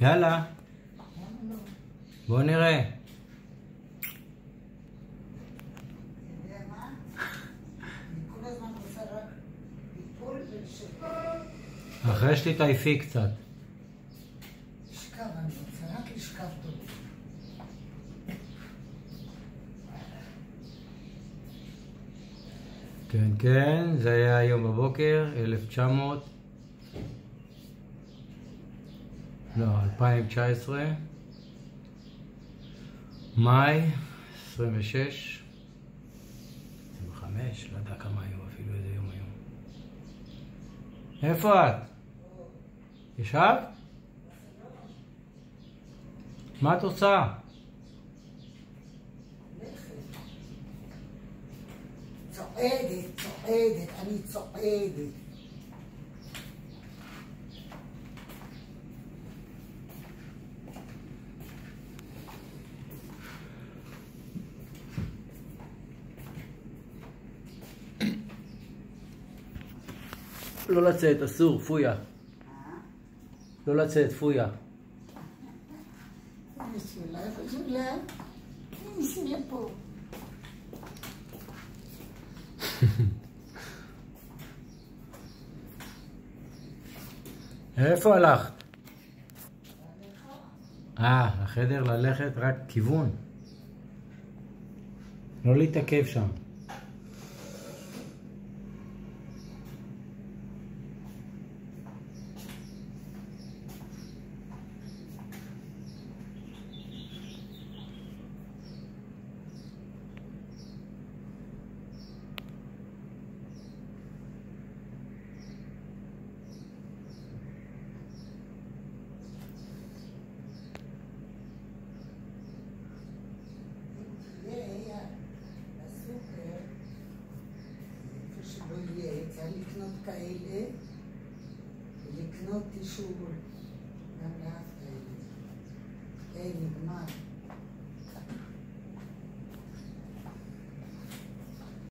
יאללה, בוא נראה. אחרי שתתעייפי קצת. כן, כן, זה היה היום בבוקר, 1900... לא, 2019. מאי, 26. 25, לא יודע כמה היום, אפילו איזה יום היום. איפה את? ישבת? מה את עושה? צועדת, צועדת, אני צועדת. לא לצאת, אסור, פויה. לא לצאת, פויה. איפה הלכת? אה, לחדר ללכת רק כיוון. לא להתעכב שם. לקנות כאלה, ולקנות טישול גם לאף כאלה. אין, נגמר.